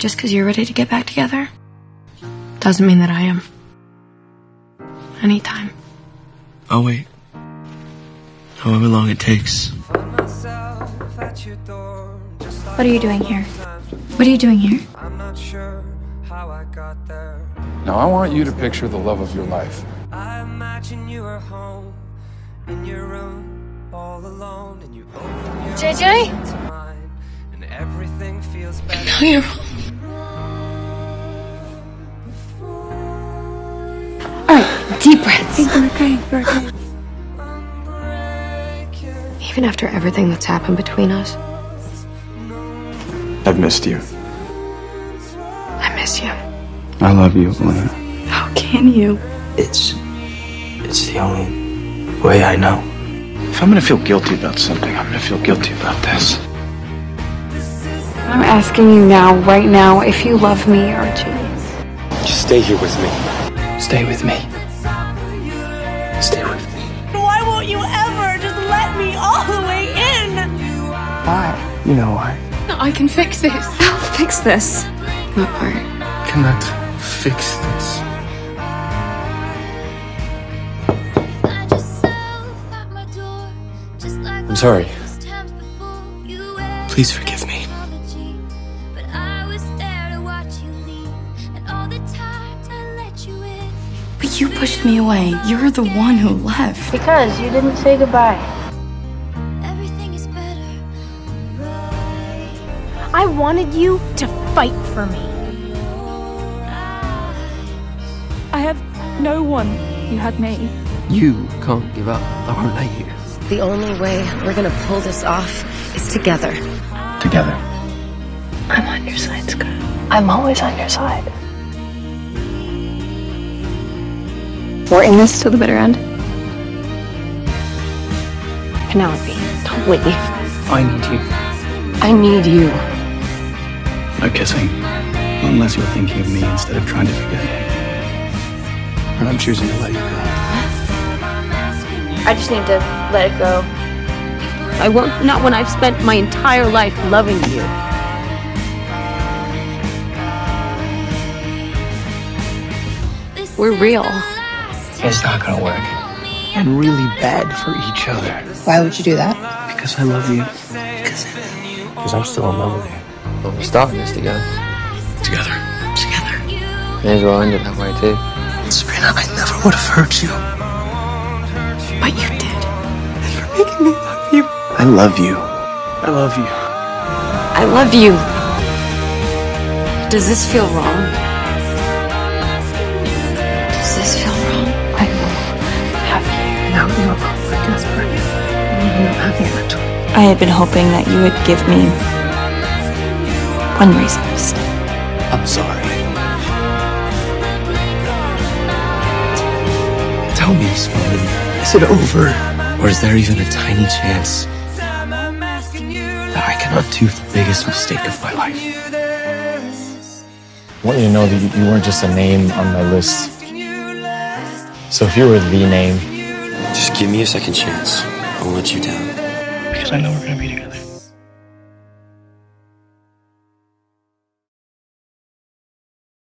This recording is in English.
just because you're ready to get back together doesn't mean that I am. Anytime. I'll wait. However long it takes. What are you doing here? What are you doing here? i'm not sure Now, I want you to picture the love of your life. I imagine you are home in your room, all alone, and you open your JJ? Everything feels better. No, you're All right, deep breaths. Even after everything that's happened between us, I've missed you. I miss you. I love you, Elena. How can you? It's. It's the only way I know. If I'm gonna feel guilty about something, I'm gonna feel guilty about this. I'm asking you now, right now, if you love me, Archie. Just stay here with me. Stay with me. Stay with me. Why won't you ever just let me all the way in? Why? You know why. I can fix this. I'll fix this. What part? Cannot fix this. I'm sorry. Please forgive me. You pushed me away. You're the one who left. Because you didn't say goodbye. I wanted you to fight for me. I have no one. You had me. You can't give up. I won't let you. The only way we're gonna pull this off is together. Together. I'm on your side, Scott. I'm always on your side. We're in this till the bitter end. Penelope, don't leave. I need you. I need you. No kissing. Unless you're thinking of me instead of trying to forget me. And I'm choosing to let you go. I just need to let it go. I won't, not when I've spent my entire life loving you. We're real. It's not gonna work. And really bad for each other. Why would you do that? Because I love you. Because Because I'm still in love with you. Well, we're starting this together. Together. Together. May as well end it that way, too. Sabrina, I never would have hurt you. But you did. And you're making me love you. I love you. I love you. I love you. Does this feel wrong? I had been hoping that you would give me one reason to stay. I'm sorry. Tell me, Smoke. Is it over? Or is there even a tiny chance that I can undo the biggest mistake of my life? I want you to know that you- you weren't just a name on my list. So if you were the name, Just give me a second chance. I won't let you down. I know we're going to be together.